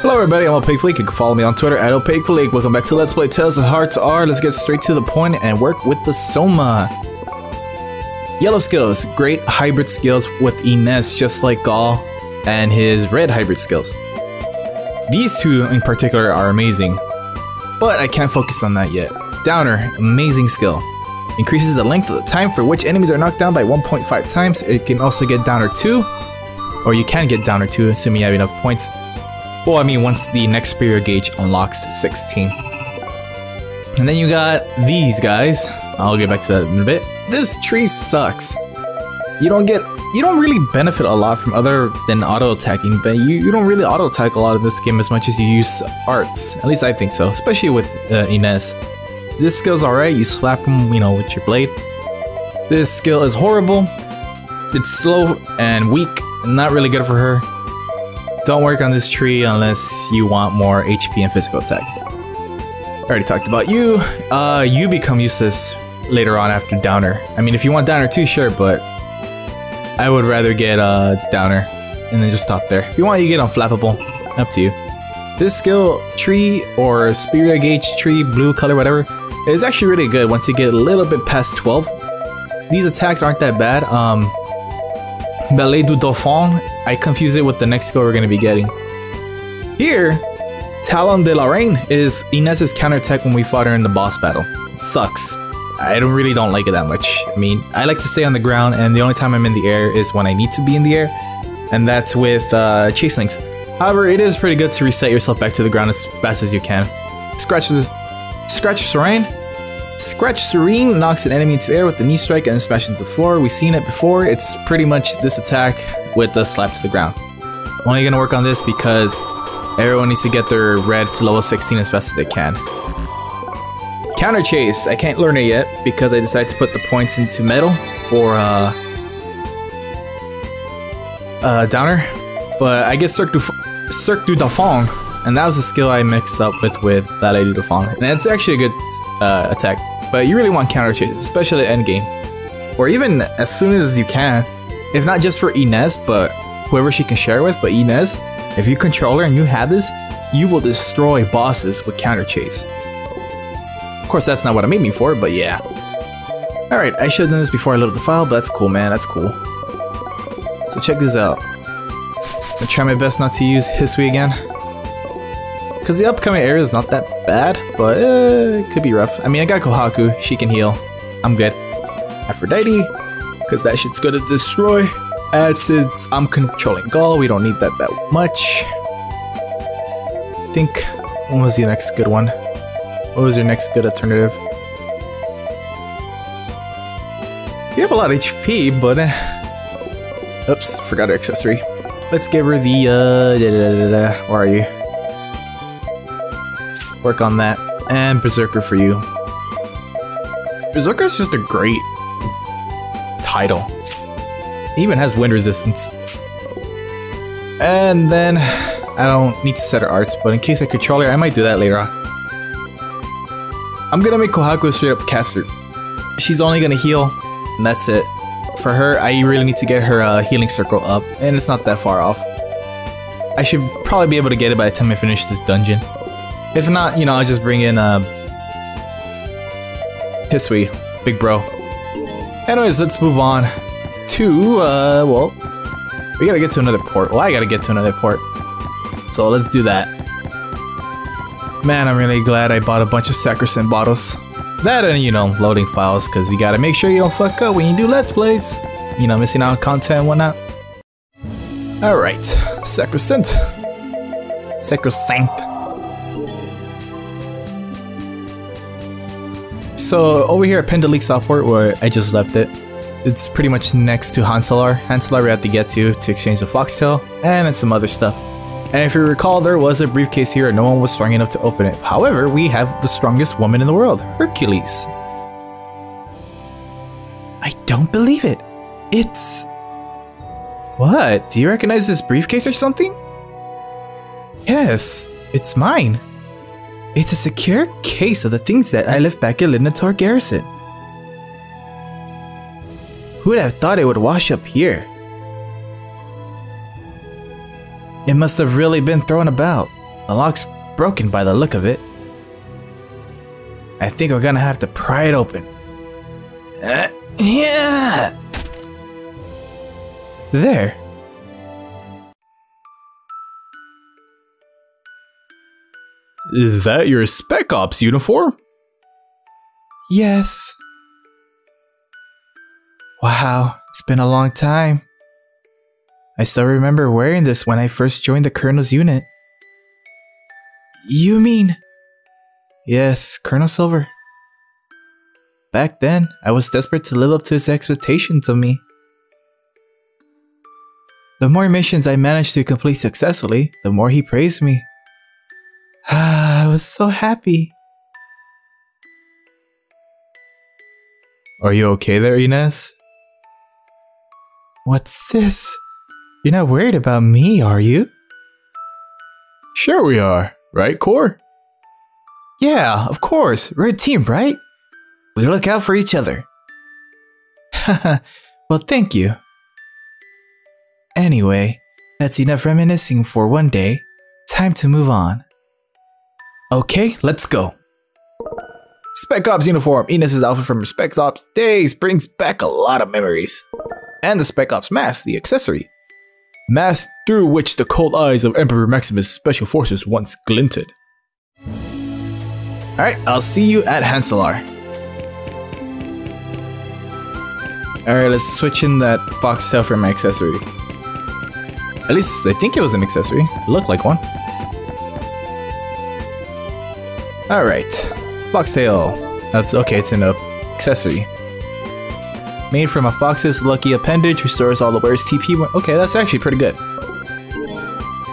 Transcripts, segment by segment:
Hello everybody, I'm Opaque Flake. You can follow me on Twitter at Opaque Flake. Welcome back to Let's Play Tales of Hearts R. Let's get straight to the point and work with the Soma. Yellow skills, great hybrid skills with Ines, just like Gall and his red hybrid skills. These two in particular are amazing, but I can't focus on that yet. Downer, amazing skill. Increases the length of the time for which enemies are knocked down by 1.5 times. It can also get Downer 2, or you can get Downer 2 assuming you have enough points. Well, I mean, once the next Spirit gauge unlocks 16. And then you got these guys. I'll get back to that in a bit. This tree sucks. You don't get, you don't really benefit a lot from other than auto attacking, but you, you don't really auto attack a lot in this game as much as you use arts. At least I think so, especially with uh, Ines. This skill's alright, you slap him, you know, with your blade. This skill is horrible. It's slow and weak, not really good for her. Don't work on this tree unless you want more HP and physical attack. I already talked about you. Uh, you become useless later on after Downer. I mean, if you want Downer too, sure, but I would rather get uh, Downer and then just stop there. If you want, you get Unflappable. Up to you. This skill, tree or Spirit Gauge tree, blue color, whatever, is actually really good once you get a little bit past 12. These attacks aren't that bad. Um, Ballet du Dauphin I confuse it with the next skill we're going to be getting. Here, Talon de la Reine is Ines's counterattack when we fought her in the boss battle. It sucks. I don't really don't like it that much. I mean, I like to stay on the ground, and the only time I'm in the air is when I need to be in the air, and that's with uh, Chase Links. However, it is pretty good to reset yourself back to the ground as fast as you can. Scratch, Scratch Serene. Scratch Serene knocks an enemy into the air with the knee strike and smashes into the floor. We've seen it before. It's pretty much this attack with the slap to the ground. I'm only gonna work on this because everyone needs to get their red to level 16 as fast as they can. Counter Chase, I can't learn it yet because I decided to put the points into metal for uh, uh, Downer, but I guess Cirque du, Cirque du Dauphin, and that was a skill I mixed up with with Ballet du Dauphin, and it's actually a good uh, attack, but you really want Counter Chase, especially end game. or even as soon as you can, if not just for Ines, but whoever she can share with, but Ines, if you control her and you have this, you will destroy bosses with counter chase. Of course, that's not what I made me for, but yeah. Alright, I should have done this before I loaded the file, but that's cool, man, that's cool. So check this out. I'm gonna try my best not to use Hisui again. Because the upcoming area is not that bad, but uh, it could be rough. I mean, I got Kohaku, she can heal. I'm good. Aphrodite, because that shit's gonna destroy. And I'm controlling Gall, we don't need that that much. I think, what was the next good one? What was your next good alternative? You have a lot of HP, but... Uh, oops, forgot her accessory. Let's give her the, uh, da, da, da, where are you? Work on that. And Berserker for you. Berserker is just a great title. Even has wind resistance. And then, I don't need to set her arts, but in case I control her, I might do that later on. I'm gonna make Kohaku straight up caster. She's only gonna heal, and that's it. For her, I really need to get her uh, healing circle up, and it's not that far off. I should probably be able to get it by the time I finish this dungeon. If not, you know, I'll just bring in uh, Hisui, big bro. Anyways, let's move on to, uh, well, we gotta get to another port. Well, I gotta get to another port. So let's do that. Man, I'm really glad I bought a bunch of Sacrosanct bottles. That and, you know, loading files, because you gotta make sure you don't fuck up when you do Let's Plays. You know, missing out on content and whatnot. Alright, Sacrosanct. Sacrosanct. So over here at Pendalik Southport, where I just left it, it's pretty much next to Hansalar. Hansalar we have to get to to exchange the foxtail and some other stuff. And if you recall, there was a briefcase here and no one was strong enough to open it. However, we have the strongest woman in the world, Hercules. I don't believe it. It's... What? Do you recognize this briefcase or something? Yes, it's mine. It's a secure case of the things that I left back at Linator Garrison. Who would have thought it would wash up here? It must have really been thrown about. The lock's broken by the look of it. I think we're gonna have to pry it open. Uh, yeah! There. Is that your Spec Ops uniform? Yes. Wow, it's been a long time. I still remember wearing this when I first joined the Colonel's unit. You mean? Yes, Colonel Silver. Back then, I was desperate to live up to his expectations of me. The more missions I managed to complete successfully, the more he praised me. I was so happy. Are you okay there, Ines? What's this? You're not worried about me, are you? Sure we are, right, Kor? Yeah, of course. We're a team, right? We look out for each other. well, thank you. Anyway, that's enough reminiscing for one day. Time to move on. Okay, let's go. Spec Ops uniform. Ines's outfit from Spec Ops days brings back a lot of memories. And the Spec Ops mask, the accessory. Mask through which the cold eyes of Emperor Maximus' special forces once glinted. Alright, I'll see you at Hanselar. Alright, let's switch in that foxtail for my accessory. At least, I think it was an accessory. It looked like one. Alright, foxtail. That's okay, it's an accessory. Made from a fox's lucky appendage, restores all the wearer's TP. Okay, that's actually pretty good.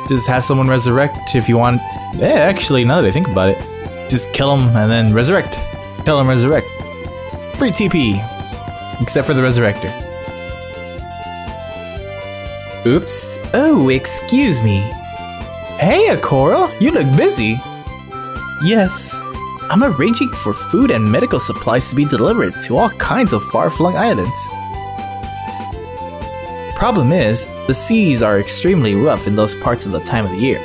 Just have someone resurrect if you want. Yeah, actually, now that I think about it. Just kill him and then resurrect. Kill him, resurrect. Free TP. Except for the resurrector. Oops. Oh, excuse me. Hey, Ikora, you look busy. Yes. I'm arranging for food and medical supplies to be delivered to all kinds of far-flung islands. Problem is, the seas are extremely rough in those parts of the time of the year,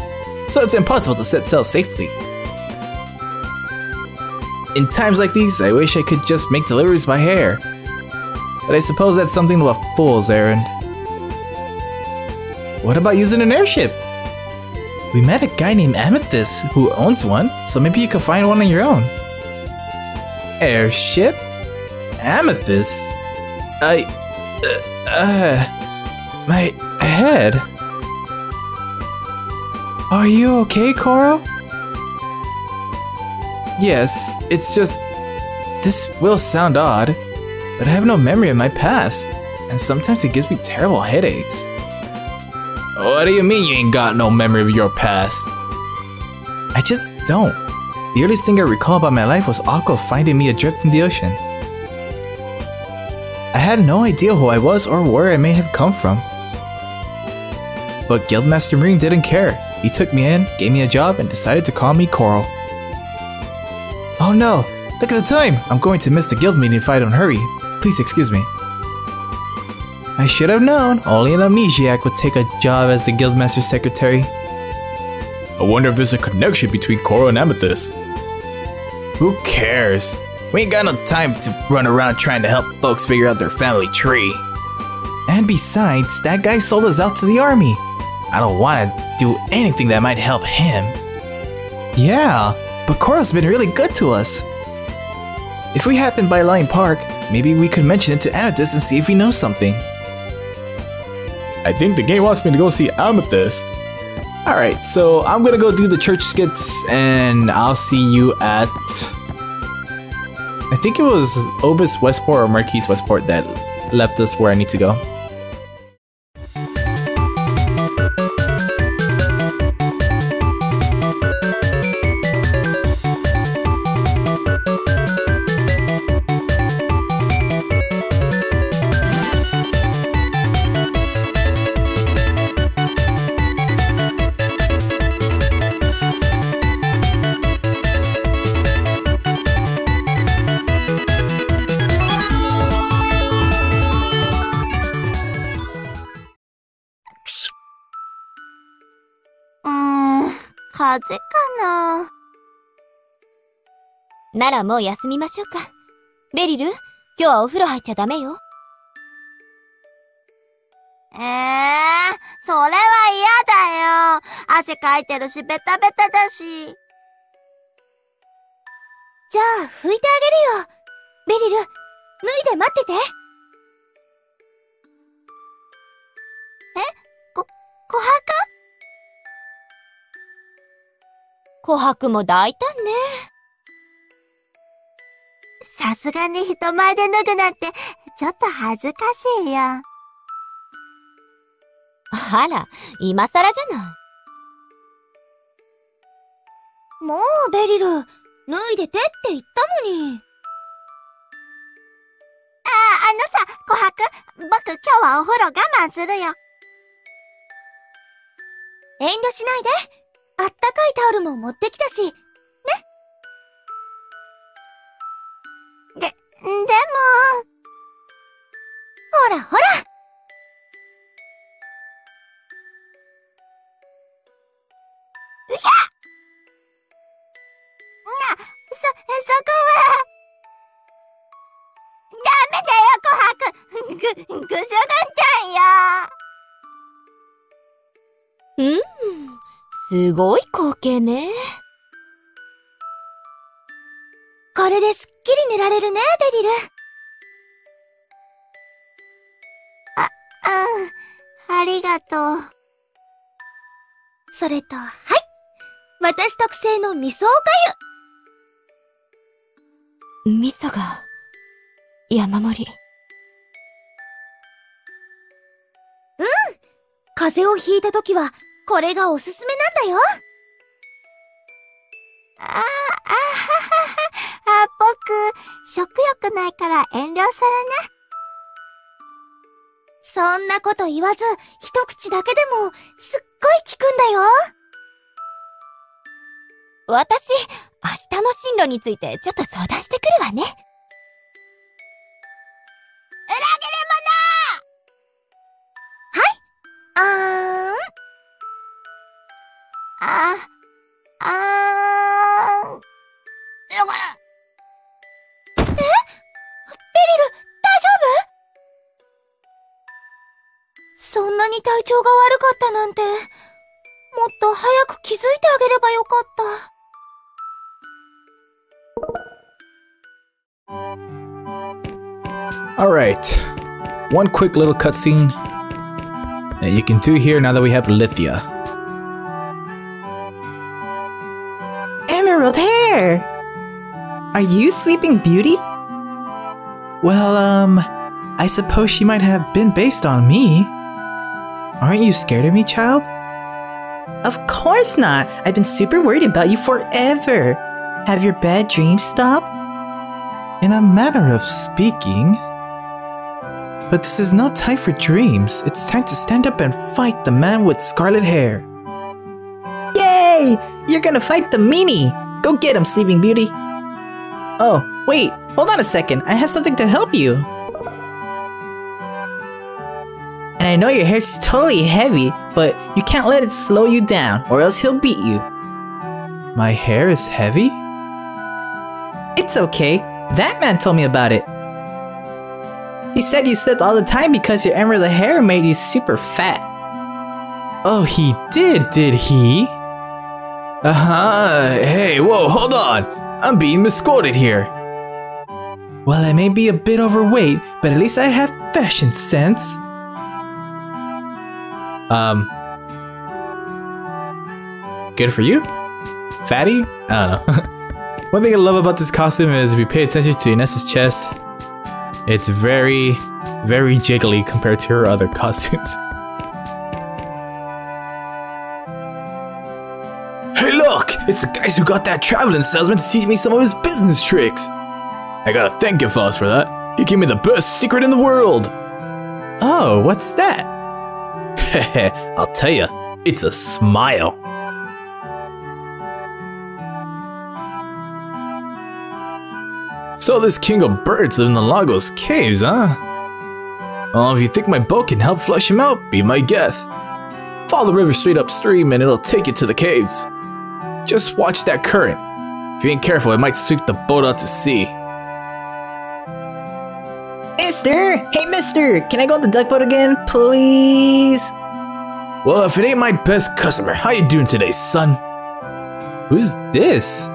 so it's impossible to set sail safely. In times like these, I wish I could just make deliveries by air. But I suppose that's something of a fool's errand. What about using an airship? We met a guy named Amethyst who owns one, so maybe you could find one on your own. Airship? Amethyst? I... Uh, uh, my head. Are you okay, Coral? Yes, it's just... This will sound odd, but I have no memory of my past, and sometimes it gives me terrible headaches. What do you mean you ain't got no memory of your past? I just don't. The earliest thing I recall about my life was Aqua finding me adrift in the ocean. I had no idea who I was or where I may have come from. But Guildmaster Marine didn't care. He took me in, gave me a job, and decided to call me Coral. Oh no! Look at the time! I'm going to miss the guild meeting if I don't hurry. Please excuse me. I should have known. Only an amnesiac would take a job as the guildmaster's secretary. I wonder if there's a connection between Coral and Amethyst. Who cares? We ain't got no time to run around trying to help folks figure out their family tree. And besides, that guy sold us out to the army. I don't want to do anything that might help him. Yeah, but Coral's been really good to us. If we happen by Lion Park, maybe we could mention it to Amethyst and see if he knows something. I think the game wants me to go see Amethyst. Alright, so I'm gonna go do the church skits and I'll see you at... I think it was Obus Westport or Marquis Westport that left us where I need to go. ならもう休みましょうか。ベリル、今日はお風呂入っちゃダメよ。ええー、それは嫌だよ。汗かいてるし、ベタベタだし。じゃあ、拭いてあげるよ。ベリル、脱いで待ってて。え？こ、琥珀？琥珀も大胆ね。さすがに人前で脱ぐなんて、ちょっと恥ずかしいよ。あら、今更じゃない。もう、ベリル、脱いでてって言ったのに。ああ、あのさ、琥珀、僕今日はお風呂我慢するよ。遠慮しないで。あったかいタオルも持ってきたし、で、も。ほらほらうひゃな、そ、そこは。ダメだよ、琥珀。ぐ、ぐすがったんよ。うん。すごい光景ね。れですっきり寝られるね、ベリル。あ、うん、ありがとう。それと、はい。私特製の味噌おかゆ。味噌が、山盛り。うん風邪をひいた時は、これがおすすめなんだよ。ああ、食欲ないから遠慮するね。そんなこと言わず、一口だけでも、すっごい効くんだよ。私、明日の進路についてちょっと相談してくるわね。裏切り者はい？あーん？あ、あ調が悪かったなんて、もっと早く気づいてあげればよかった。Alright, one quick little cutscene that you can do here now that we have Lithia. emerald hair! Are you Sleeping Beauty? Well, um, I suppose she might have been based on me. Aren't you scared of me, child? Of course not! I've been super worried about you forever! Have your bad dreams stopped? In a manner of speaking. But this is not time for dreams. It's time to stand up and fight the man with scarlet hair. Yay! You're gonna fight the meanie! Go get him, Sleeping Beauty! Oh, wait, hold on a second. I have something to help you. And I know your hair's totally heavy, but you can't let it slow you down, or else he'll beat you. My hair is heavy? It's okay. That man told me about it. He said you slept all the time because your emerald hair made you super fat. Oh, he did, did he? Uh-huh. Hey, whoa, hold on. I'm being misquoted here. Well, I may be a bit overweight, but at least I have fashion sense. Um. Good for you? Fatty? I don't know. One thing I love about this costume is if you pay attention to Ines's chest, it's very, very jiggly compared to her other costumes. Hey look! It's the guys who got that traveling salesman to teach me some of his business tricks. I gotta thank you fellas for that. He gave me the best secret in the world. Oh, what's that? Heh I'll tell you, it's a smile. So this king of birds live in the Lagos caves, huh? Well, if you think my boat can help flush him out, be my guest. Follow the river straight upstream and it'll take you to the caves. Just watch that current. If you ain't careful, it might sweep the boat out to sea. Mister! Hey, mister! Can I go on the duck boat again, please? Well, if it ain't my best customer, how you doing today, son? Who's this?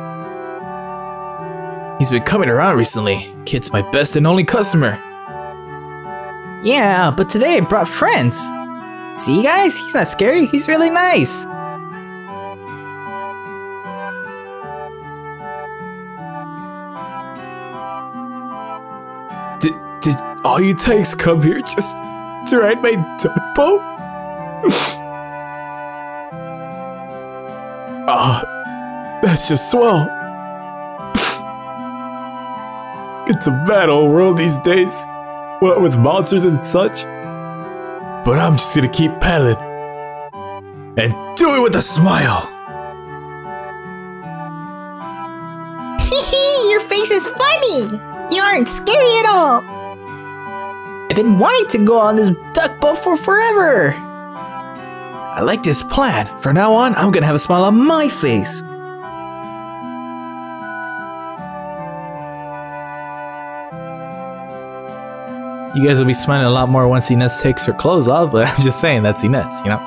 He's been coming around recently. Kid's my best and only customer. Yeah, but today I brought friends. See, you guys? He's not scary. He's really nice. Did, all you takes come here just to ride my duck boat? Ah, that's just swell. it's a bad old world these days, what with monsters and such. But I'm just gonna keep paddling and do it with a smile. Your face is funny. You aren't scary at all. I've been wanting to go on this duck boat for forever. I like this plan. From now on, I'm gonna have a smile on my face. You guys will be smiling a lot more once Ines takes her clothes off, but I'm just saying that's Ines, you know?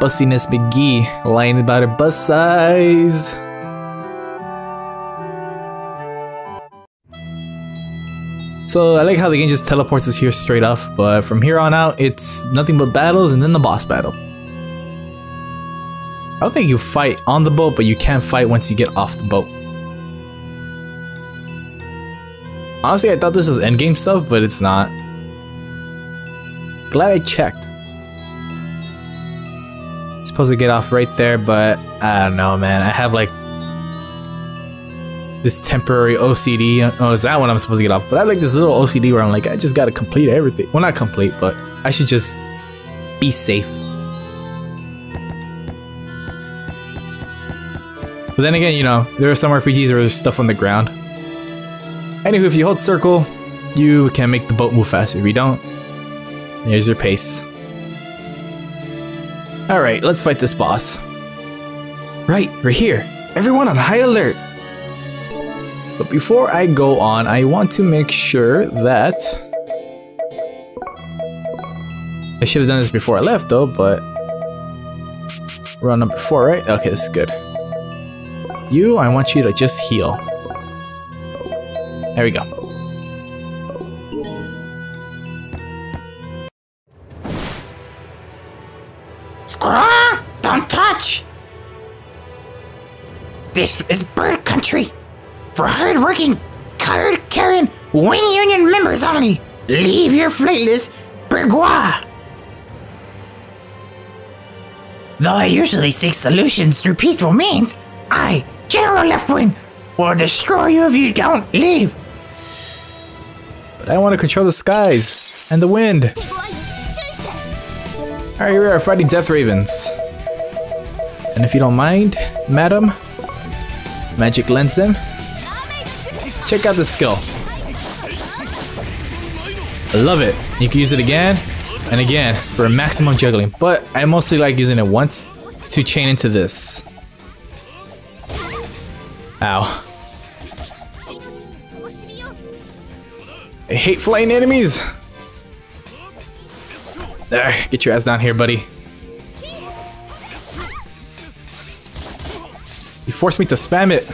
Bussiness McGee lying about her bust size. So I like how the game just teleports us here straight off, but from here on out, it's nothing but battles and then the boss battle. I don't think you fight on the boat, but you can fight once you get off the boat. Honestly, I thought this was endgame stuff, but it's not. Glad I checked. Supposed to get off right there, but I don't know, man. I have like this temporary OCD. Oh, is that one I'm supposed to get off? But I like this little OCD where I'm like, I just gotta complete everything. Well, not complete, but I should just be safe. But then again, you know, there are some RPGs where there's stuff on the ground. Anywho, if you hold circle, you can make the boat move faster. If you don't, here's your pace. Alright, let's fight this boss. Right, we're here. Everyone on high alert. But before I go on, I want to make sure that... I should have done this before I left though, but... We're on number 4, right? Okay, this is good. You, I want you to just heal. There we go. Squirrel! Don't touch! This is bird country. For hard-working, card-carrying, wing union members only. Leave your flightless bourgeois. Though I usually seek solutions through peaceful means, I, General Left Wing, will destroy you if you don't leave. But I want to control the skies and the wind. Alright, here we are fighting Death Ravens. And if you don't mind, madam, magic lens them. Check out the skill. I love it. You can use it again and again for a maximum juggling, but I mostly like using it once to chain into this. Ow. I hate flying enemies! There, get your ass down here, buddy. You forced me to spam it.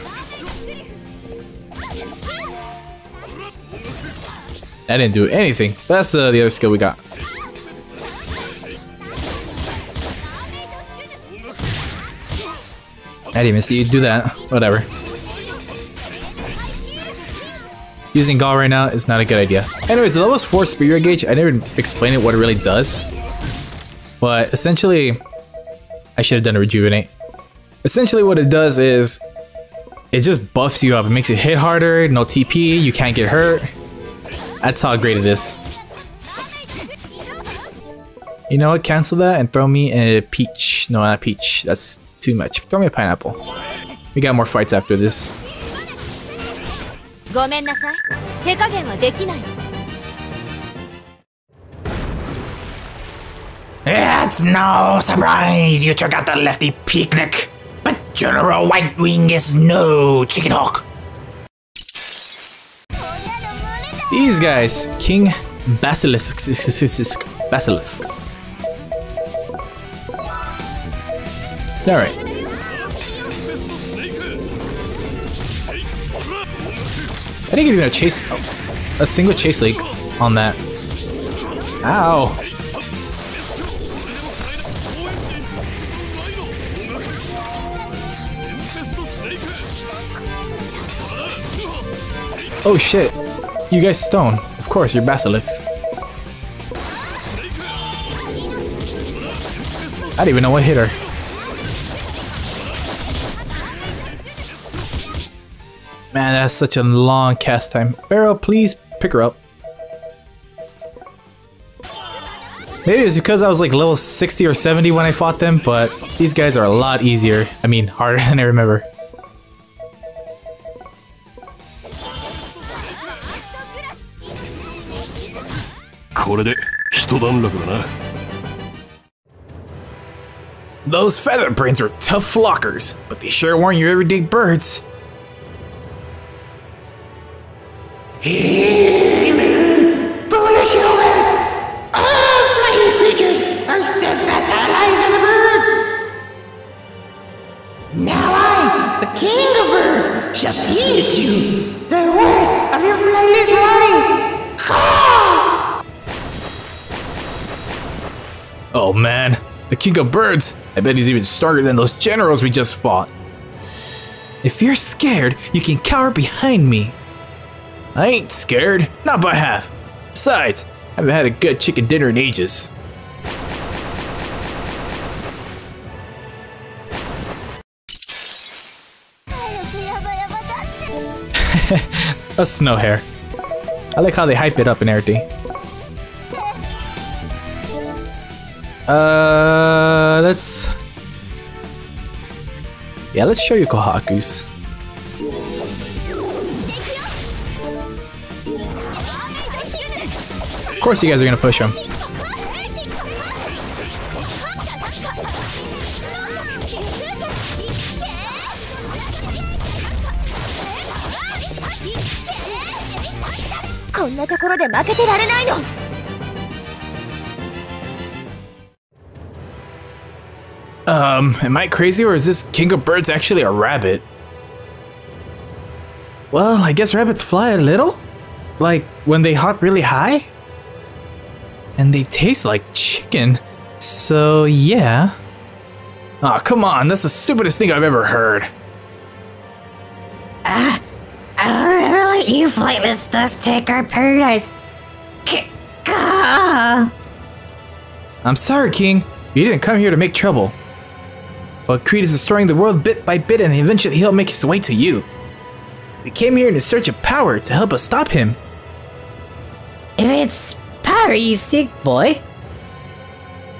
That didn't do anything. That's uh, the other skill we got. I didn't even see you do that. Whatever. Using Gall right now is not a good idea. Anyways, the level's 4 Spirit Gauge, I never explained it what it really does. But essentially, I should have done a Rejuvenate. Essentially what it does is, it just buffs you up. It makes you hit harder, no TP, you can't get hurt. That's how great it is. You know what? Cancel that and throw me a peach. No, not peach. That's too much. Throw me a pineapple. We got more fights after this. It's no surprise you took out the lefty picnic, but General White Wing is no chicken hawk. These guys, King Basilisk. Basilisk. Alright. I didn't even chase, a single chase link on that. Ow. Oh shit. You guys stone. Of course, you're basilics. I don't even know what hit her. Man, that's such a long cast time. Beryl, please pick her up. Maybe it's because I was like level 60 or 70 when I fought them, but these guys are a lot easier. I mean, harder than I remember. Those feather brains are tough flockers, but they sure weren't your everyday birds. Foolish humans! All flying creatures are steadfast allies of the birds! Now I, the king of birds, shall teach you the worth of your flightless flying! Caw! Oh man, the king of birds. I bet he's even stronger than those generals we just fought. If you're scared, you can cower behind me. I ain't scared, not by half. Besides, I haven't had a good chicken dinner in ages. a snow hair. I like how they hype it up and everything. Uh, let's. Yeah, let's show you Kohaku's. Of course, you guys are gonna push him. Um, am I crazy or is this King of Birds actually a rabbit? Well, I guess rabbits fly a little? Like when they hop really high? And they taste like chicken, so yeah. Aw, oh, come on, that's the stupidest thing I've ever heard. Ah, uh, really, you flightless dust take our paradise. I'm sorry, King. You didn't come here to make trouble. But Creed is destroying the world bit by bit and eventually he'll make his way to you. We came here in search of power to help us stop him. If it's power you seek, boy,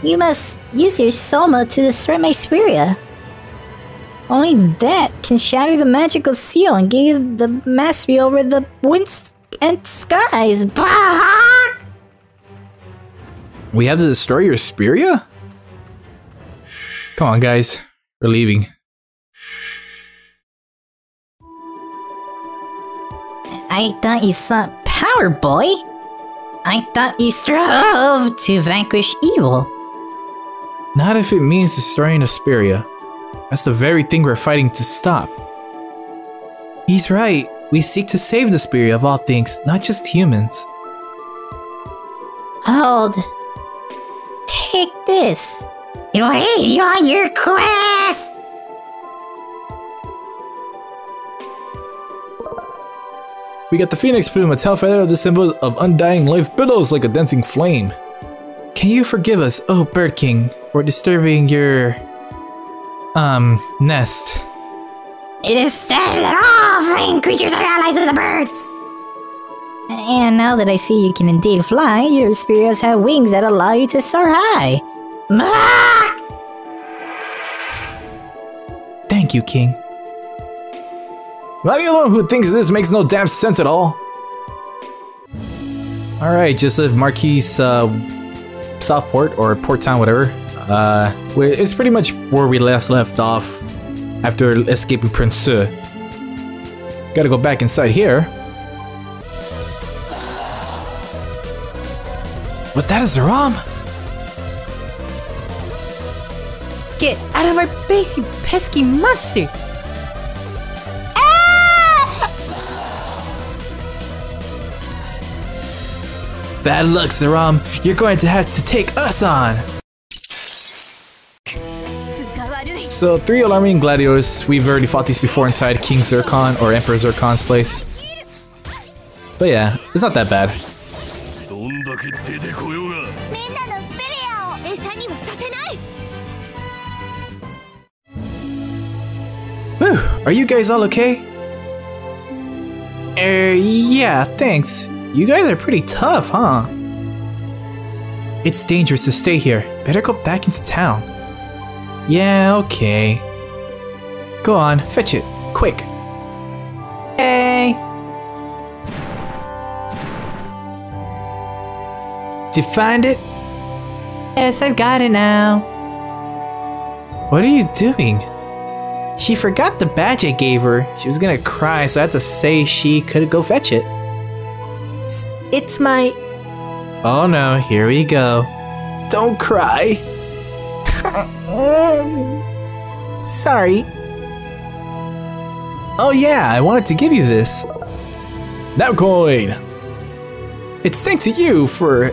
you must use your Soma to destroy my Spiria. Only that can shatter the magical seal and give you the mastery over the winds and skies. We have to destroy your Spiria? Come on, guys. We're leaving. I thought you sought power, boy. I thought you strove to vanquish evil. Not if it means destroying Asperia. That's the very thing we're fighting to stop. He's right. We seek to save the spirit of all things, not just humans. Hold. Take this. It'll aid you on your quest! We got the phoenix plume, a tail feather, the symbol of undying life billows like a dancing flame. Can you forgive us, oh Bird King, for disturbing your... um, nest? It is said that all flying creatures are allies of the birds! And now that I see you can indeed fly, your spirits have wings that allow you to soar high. Thank you, King. Am I the only one who thinks this makes no damn sense at all? Alright, just left Marquis uh, Southport, or Port Town, whatever. Uh, it's pretty much where we last left off after escaping Prince Su. Gotta go back inside here. Was that a Xerom? Out of our base, you pesky monster! Ah! Bad luck, Xerom. You're going to have to take us on. So, three alarming gladiators. We've already fought these before inside King Zircon or Emperor Zircon's place. But yeah, it's not that bad. Are you guys all okay? Er, yeah, thanks. You guys are pretty tough, huh? It's dangerous to stay here. Better go back into town. Yeah, okay. Go on, fetch it. Quick. Hey! Did you find it? Yes, I've got it now. What are you doing? She forgot the badge I gave her. She was gonna cry, so I had to say she could go fetch it. It's my. Oh no, here we go. Don't cry. Sorry. Oh yeah, I wanted to give you this. That coin. It's thanks to you for.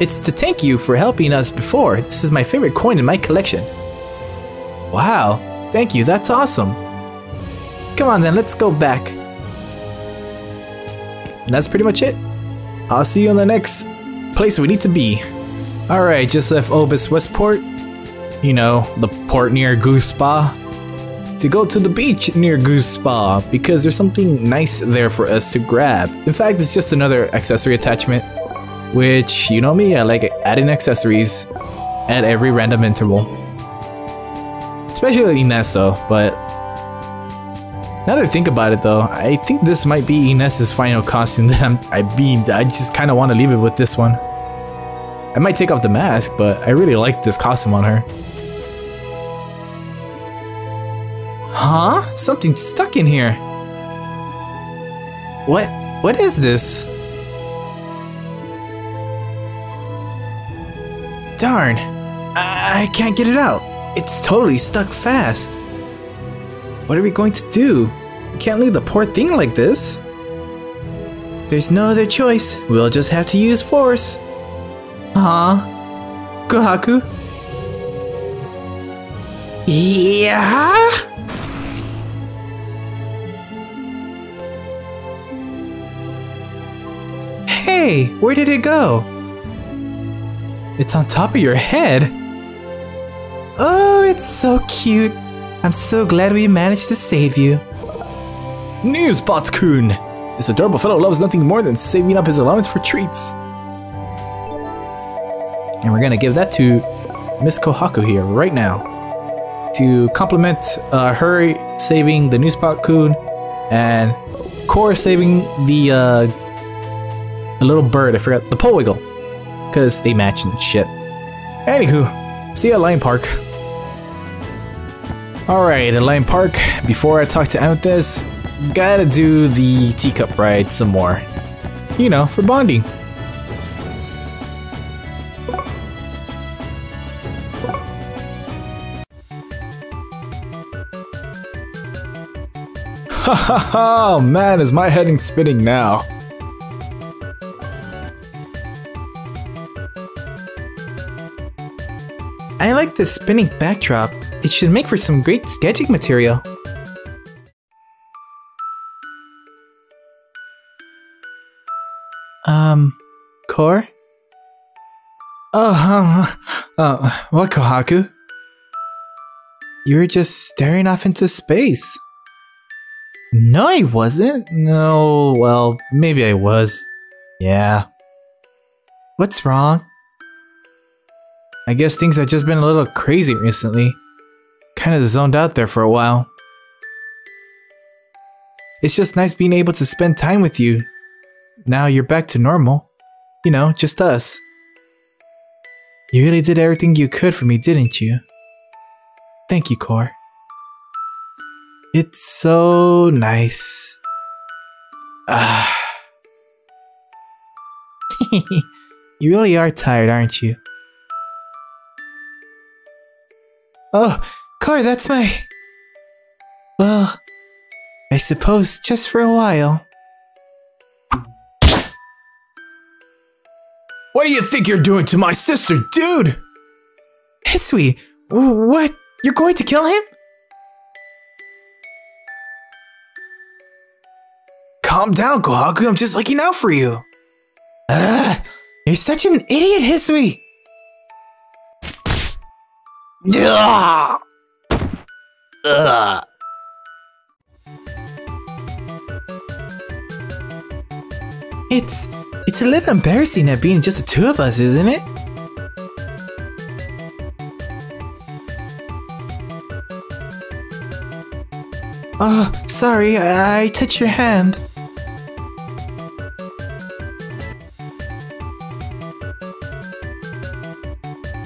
It's to thank you for helping us before. This is my favorite coin in my collection. Wow, thank you. That's awesome. Come on then, let's go back. That's pretty much it. I'll see you in the next place we need to be. Alright, just left Obis Westport. You know, the port near Goose Spa. To go to the beach near Goose Spa because there's something nice there for us to grab. In fact, it's just another accessory attachment. Which, you know me, I like adding accessories at every random interval. Especially Ineso, but now that I think about it though, I think this might be Ines's final costume that I'm I beamed. I just kind of want to leave it with this one. I might take off the mask, but I really like this costume on her. Huh? Something stuck in here. What? What is this? Darn. I, I can't get it out. It's totally stuck fast. What are we going to do? We can't leave the poor thing like this. There's no other choice. We'll just have to use force. Huh? Kohaku? Yeah? Hey, where did it go? It's on top of your head. Oh, it's so cute. I'm so glad we managed to save you. Newsbot-kun! This adorable fellow loves nothing more than saving up his allowance for treats. And we're gonna give that to Miss Kohaku here right now. To compliment uh, her saving the Newsbot-kun and Kor saving the uh, the little bird, I forgot, the Polwiggle. Because they match and shit. Anywho, see you at Lion Park. Alright, Lion Park, before I talk to Amethyst, gotta do the teacup ride some more. You know, for bonding. Ha ha ha! Man, is my head spinning now. I like this spinning backdrop. It should make for some great sketching material. Um, Kor? Oh, um, uh, what, Kohaku? You were just staring off into space. No, I wasn't. No, well, maybe I was. Yeah. What's wrong? I guess things have just been a little crazy recently. Kinda zoned out there for a while. It's just nice being able to spend time with you. Now you're back to normal. You know, just us. You really did everything you could for me, didn't you? Thank you, Kor. It's so nice. Ah. you really are tired, aren't you? Oh, Kor, that's my. Well, I suppose just for a while. What do you think you're doing to my sister, dude? Hisui, what? You're going to kill him? Calm down, Kohaku. I'm just looking out for you. Ugh, you're such an idiot, Hisui. Ugh. Ugh. It's it's a little embarrassing that being just the two of us, isn't it? Oh, sorry, I, I touched your hand.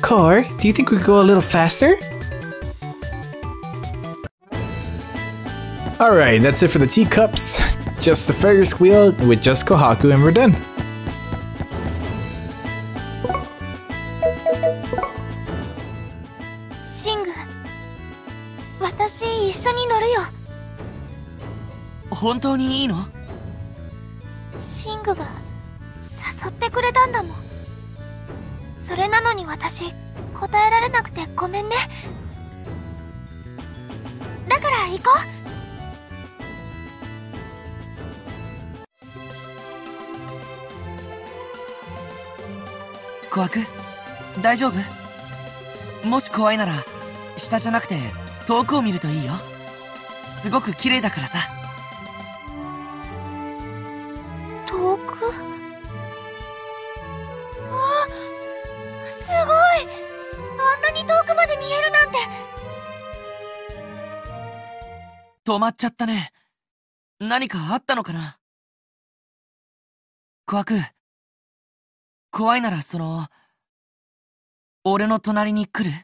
Kor, do you think we go a little faster? Alright, that's it for the teacups. Just the Ferris wheel with just Kohaku and we're done.「シング私一緒に乗るよ本当にいいの 大丈夫？もし怖いなら下じゃなくて遠くを見るといいよ。すごく綺麗だからさ。う遠く？わあすごい！あんなに遠くまで見えるなんて。止まっちゃったね。何かあったのかな？小悪怖いならその俺の隣に来る？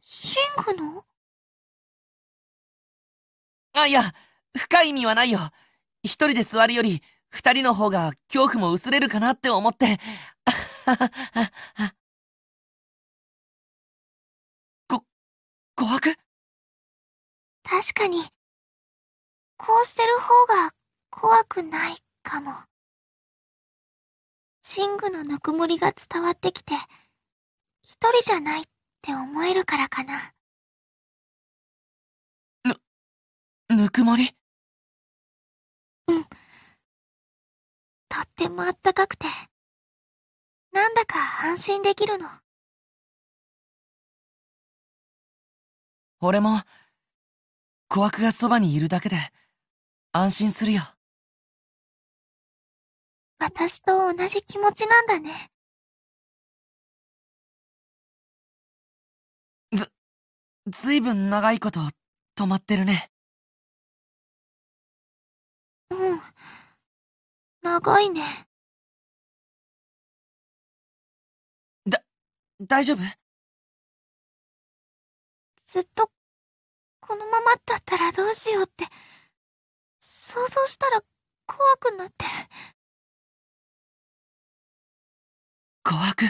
シングの？あいや深い意味はないよ。一人で座るより二人の方が恐怖も薄れるかなって思って。こ怖く確かにこうしてる方が怖くないかもシングのぬくもりが伝わってきて一人じゃないって思えるからかな。ぬくもり？とってもあったかくてなんだか安心できるの。俺も小悪がそばにいるだけで安心するよ私と同じ気持ちなんだね。ずいぶん長いこと止まってるね。うん。長いね。大丈夫？ずっとこのままだったらどうしようって想像したら怖くなって小悪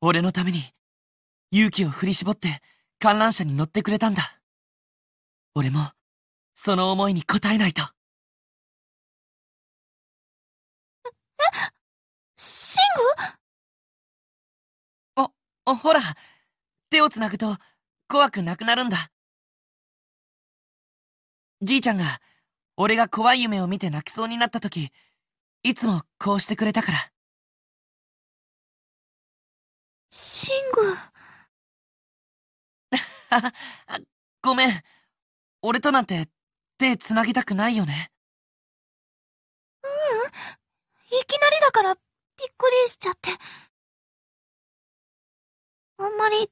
俺のために勇気を振り絞って観覧車に乗ってくれたんだ。俺もその思いに応えないと。シング？おほら。手をつなぐと怖くなくなるんだ。じいちゃんが俺が怖い夢を見て泣きそうになった時いつもこうしてくれたからシング。ごめん。俺となんて手つなぎたくないよね。ううん。いきなりだからびっくりしちゃって。あんまり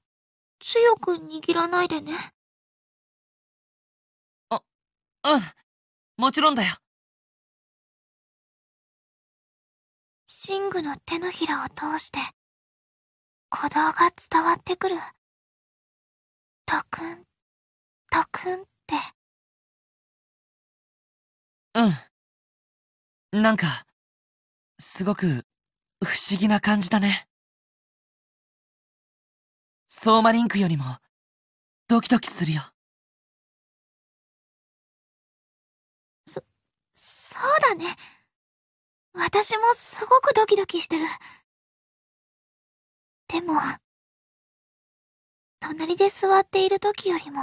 強く握らないでね。うん。もちろんだよ。シングの手のひらを通して鼓動が伝わってくるとくん、とくんって。うん。なんか、すごく、不思議な感じだね。ソーマリンクよりも、ドキドキするよ。そうだね。私もすごくドキドキしてる。でも、隣で座っている時よりも、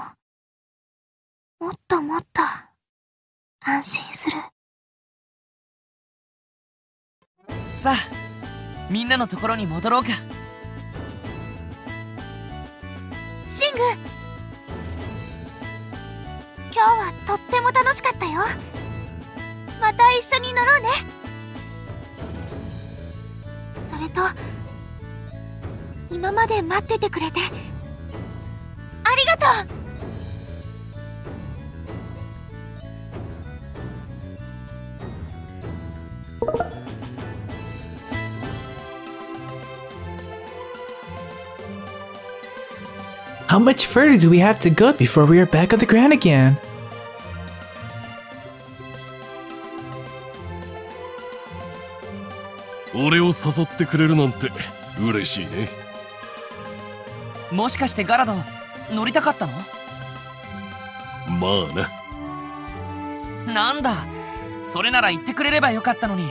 もっともっと、安心する。さあ、みんなのところに戻ろうか。シング今日はとっても楽しかったよ。また一緒に乗ろうね。それと、今まで待っててくれて、ありがとう How much further do we have to go before we are back on the ground again? 俺を誘ってくれるなんて嬉しいねもしかしてガラド、乗りたかったの？まあななんだ、それなら言ってくれればよかったのに。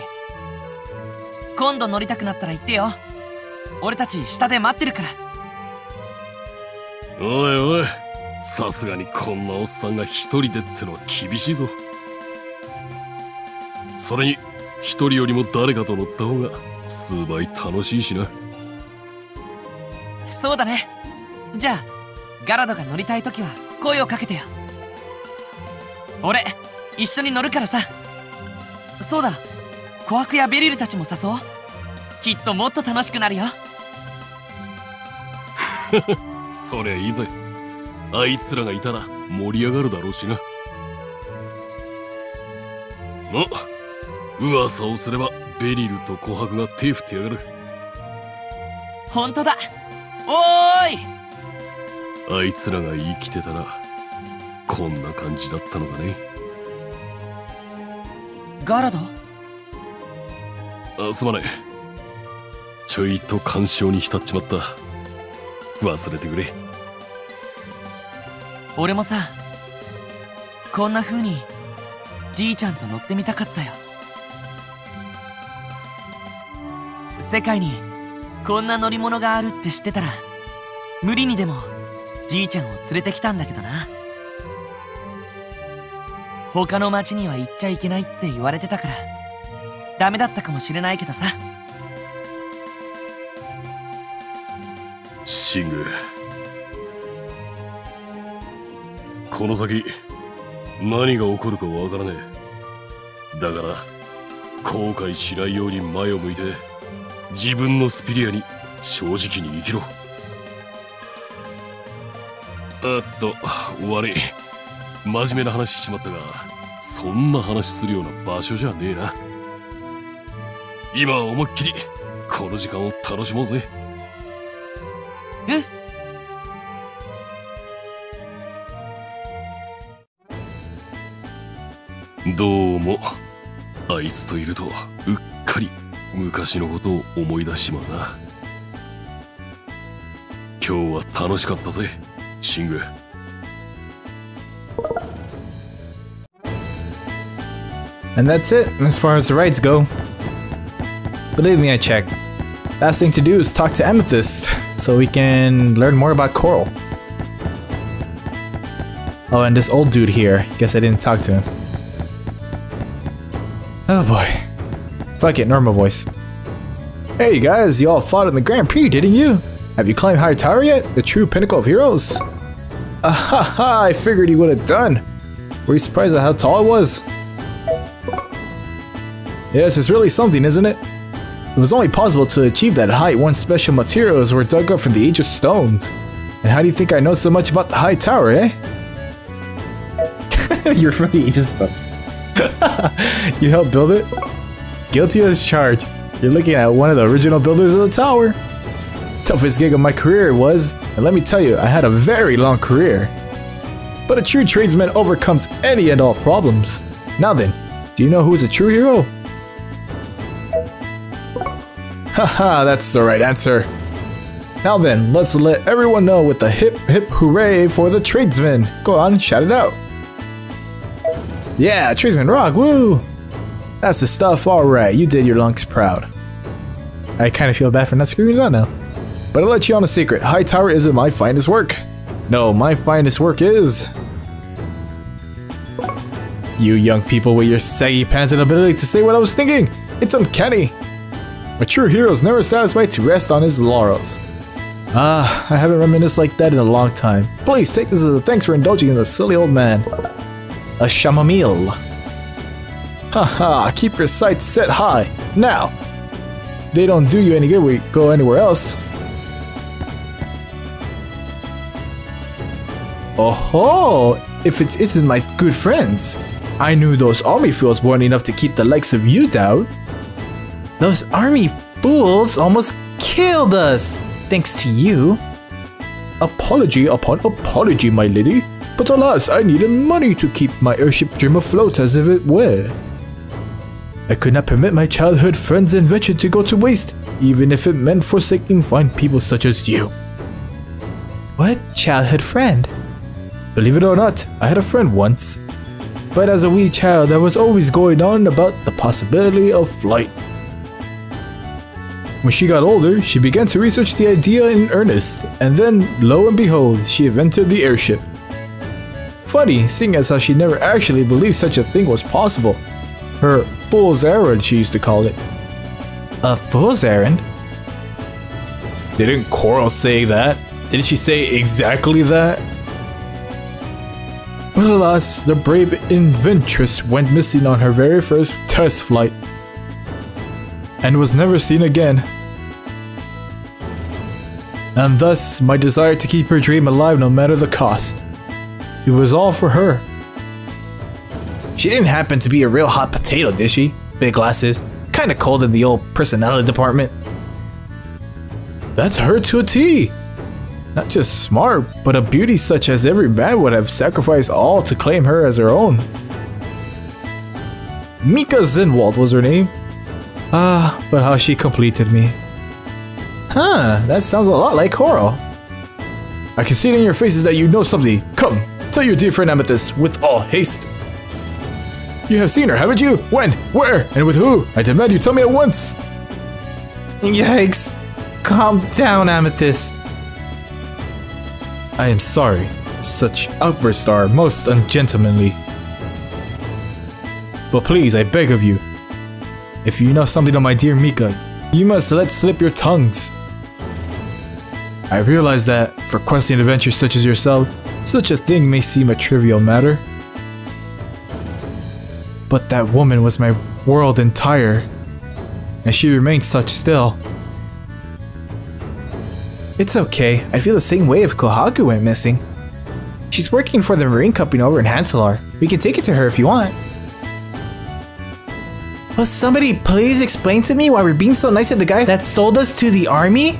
今度乗りたくなったら言ってよ。俺たち下で待ってるから。おいおいさすがにこんなおっさんが一人でってのは厳しいぞそれに一人よりも誰かと乗った方が数倍楽しいしなそうだね。じゃあ、ガラドが乗りたいときは声をかけてよ。俺、一緒に乗るからさ。そうだ、コアクやベリルたちも誘おう。きっともっと楽しくなるよ。そりゃいいぜあいつらがいたら盛り上がるだろうしなお噂をすればベリルと琥珀が手振ってやがるほんとだ。おーいあいつらが生きてたらこんな感じだったのかね。ガラド？あすまない。ちょいと感傷に浸っちまった。忘れてくれ。俺もさ、こんな風に、じいちゃんと乗ってみたかったよ。世界に、こんな乗り物があるって知ってたら、無理にでも、じいちゃんを連れてきたんだけどな。他の町には行っちゃいけないって言われてたから、ダメだったかもしれないけどさ。シングこの先何が起こるかわからねえだから後悔しないように前を向いて自分のスピリアに正直に生きろあっと悪い。真面目な話しちまったがそんな話するような場所じゃねえな。今は思いっきりこの時間を楽しもうぜ。うんどうも。あいつといるとうっかり昔のことを思い出しちまうな。今日は楽しかったぜ And that's it, as far as the rides go. Believe me, I checked. Last thing to do is talk to Amethyst, so we can learn more about Coral. Oh, and this old dude here. Guess I didn't talk to him. Oh boy. Fuck it, normal voice. Hey guys, you all fought in the Grand Prix, didn't you? Have you climbed High Tower yet? The true pinnacle of heroes? Ahaha, I figured he would have done. Were you surprised at how tall it was? Yes, it's really something, isn't it? It was only possible to achieve that height once special materials were dug up from the Age of Stones. And how do you think I know so much about the High Tower, eh? You're from the Age of Stones. you helped build it? Guilty as charged. You're looking at one of the original builders of the tower. Toughest gig of my career was, and let me tell you, I had a very long career. But a true tradesman overcomes any and all problems. Now then, do you know who is a true hero? Haha, that's the right answer. Now then, let's let everyone know with a hip hip hooray for the tradesman. Go on, shout it out. Yeah, tradesman rock, woo! That's the stuff, alright, you did your lungs proud. I kinda feel bad for not screwing it on now. But I'll let you on a secret, High Tower isn't my finest work. No, my finest work is... You young people with your saggy pants and ability to say what I was thinking! It's uncanny! A true hero is never satisfied to rest on his laurels. Ah, I haven't reminisced like that in a long time. Please take this as a thanks for indulging in the silly old man. A chamomile. Haha, keep your sights set high. Now, they don't do you any good we go anywhere else. Oh ho! if it and my good friends. I knew those army fools weren't enough to keep the likes of you down. Those army fools almost killed us, thanks to you. Apology upon apology, my lady. But alas, I needed money to keep my airship dream afloat as if it were. I could not permit my childhood friend's and invention to go to waste, even if it meant forsaking fine people such as you. What childhood friend? Believe it or not, I had a friend once. But as a wee child, I was always going on about the possibility of flight. When she got older, she began to research the idea in earnest, and then, lo and behold, she invented the airship. Funny, seeing as how she never actually believed such a thing was possible. Her fool's errand, she used to call it. A fool's errand? Didn't Coral say that? Didn't she say exactly that? But alas, the brave inventress went missing on her very first test flight and was never seen again. And thus, my desire to keep her dream alive no matter the cost. It was all for her. She didn't happen to be a real hot potato, did she? Big glasses, kinda cold in the old personality department. That's her to a T. Not just smart, but a beauty such as every man would have sacrificed all to claim her as her own. Mica Zinwald was her name. Ah, but how she completed me. Huh, that sounds a lot like Coral. I can see it in your faces that you know something. Come, tell your dear friend Amethyst with all haste. You have seen her, haven't you? When? Where? And with who? I demand you tell me at once. Yikes. Calm down, Amethyst. I am sorry. Such outbursts are most ungentlemanly. But please, I beg of you, if you know something of my dear Mica, you must let slip your tongues. I realize that, for questing adventures such as yourself, such a thing may seem a trivial matter. But that woman was my world entire, and she remains such still. It's okay, I feel the same way if Kohaku went missing. She's working for the marine company over in Hanselar. We can take it to her if you want. Will somebody please explain to me why we're being so nice to the guy that sold us to the army?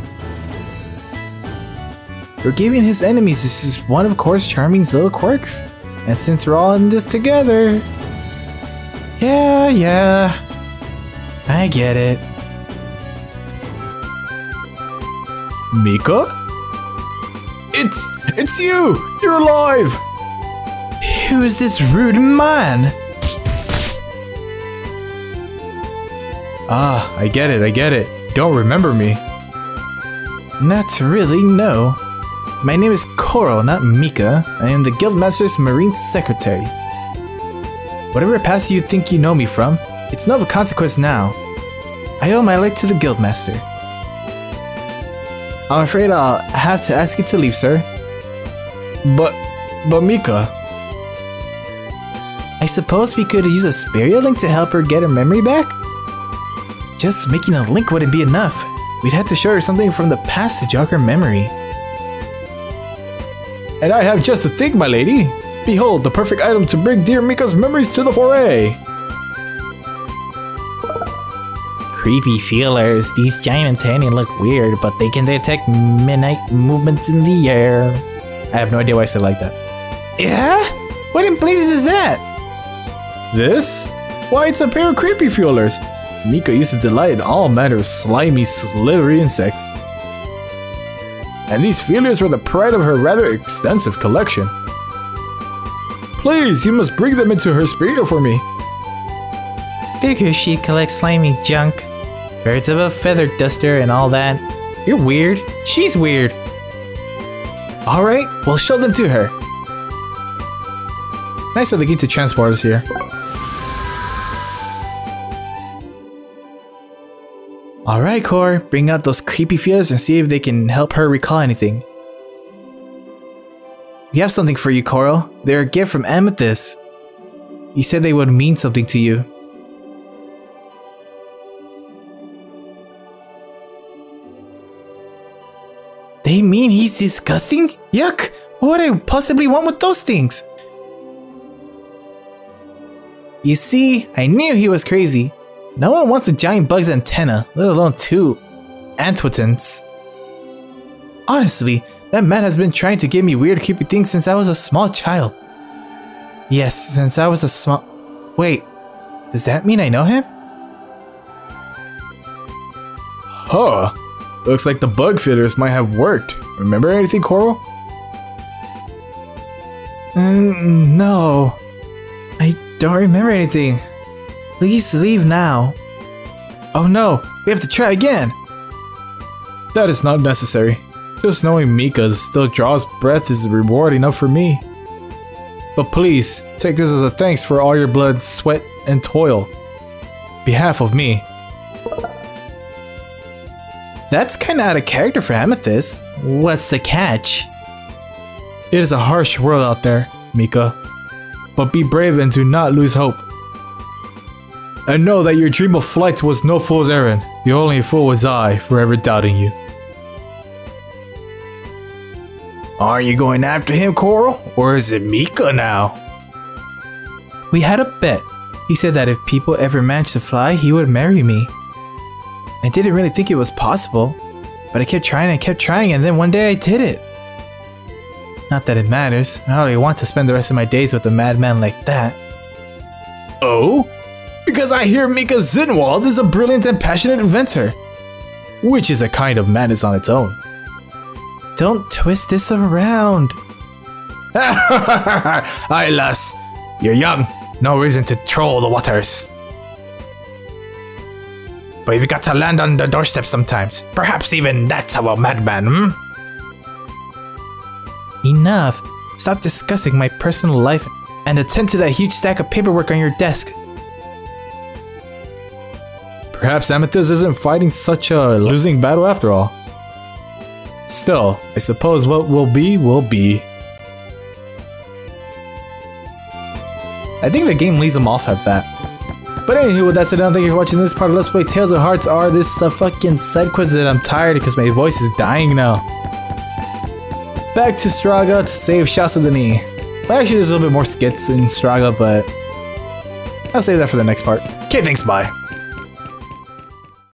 Forgiving his enemies this is just one of course Charming's little quirks. And since we're all in this together... Yeah, yeah. I get it. Mica? It's... it's you! You're alive! Who's this rude man? Ah, I get it, I get it. Don't remember me. Not really, no. My name is Coral, not Mica. I am the Guildmaster's Marine Secretary. Whatever past you think you know me from, it's of consequence now. I owe my life to the Guildmaster. I'm afraid I'll have to ask you to leave, sir. But... but Mica... I suppose we could use a Spiria link to help her get her memory back? Just making a link wouldn't be enough. We'd have to show her something from the past to jog her memory. And I have just the thing, my lady. Behold, the perfect item to bring dear Mica's memories to the foray. Creepy feelers. These giant antennae look weird, but they can detect midnight movements in the air. I have no idea why I said like that. Yeah? What in places is that? This? Why, it's a pair of creepy feelers. Mica used to delight in all manner of slimy, slithery insects. And these feelers were the pride of her rather extensive collection. Please, you must bring them into her spirit for me. Figures she collects slimy junk. Birds of a feather duster and all that. You're weird. She's weird. Alright, we'll show them to her. Nice of the game to transport us here. Alright, Kor, bring out those creepy fears and see if they can help her recall anything. We have something for you, Coral. They're a gift from Amethyst. He said they would mean something to you. They mean he's disgusting? Yuck! What would I possibly want with those things? You see, I knew he was crazy. No one wants a giant bug's antenna, let alone two Antwitans. Honestly, that man has been trying to give me weird creepy things since I was a small child. Yes, since I was a small- Wait, does that mean I know him? Huh. Looks like the bug fitters might have worked. Remember anything, Coral? Mm, no. I don't remember anything. Please leave now. Oh no, we have to try again. That is not necessary. Just knowing Mica still draws breath is reward enough for me. But please, take this as a thanks for all your blood, sweat, and toil. Behalf of me. That's kinda out of character for Amethyst. What's the catch? It is a harsh world out there, Mica. But be brave and do not lose hope. And know that your dream of flight was no fool's errand. The only fool was I, forever doubting you. Are you going after him, Coral? Or is it Mica now? We had a bet. He said that if people ever managed to fly, he would marry me. I didn't really think it was possible, but I kept trying and kept trying, and then one day I did it. Not that it matters. I don't want to spend the rest of my days with a madman like that. Oh? Because I hear Mica Zinwald is a brilliant and passionate inventor. Which is a kind of madness on its own. Don't twist this around. Aye, lass. You're young. No reason to troll the waters. But you've got to land on the doorstep sometimes. Perhaps even that's how a madman, hmm? Enough. Stop discussing my personal life and attend to that huge stack of paperwork on your desk. Perhaps Amethyst isn't fighting such a losing battle after all. Still, I suppose what will be, will be. I think the game leaves them off at that. But anywho, with that said, thank you for watching this part of Let's Play Tales of Hearts R. This is a fucking side quest that I'm tired because my voice is dying now. Back to Straga to save Chalcedony. Well, actually, there's a little bit more skits in Straga, but I'll save that for the next part. Okay, thanks, bye.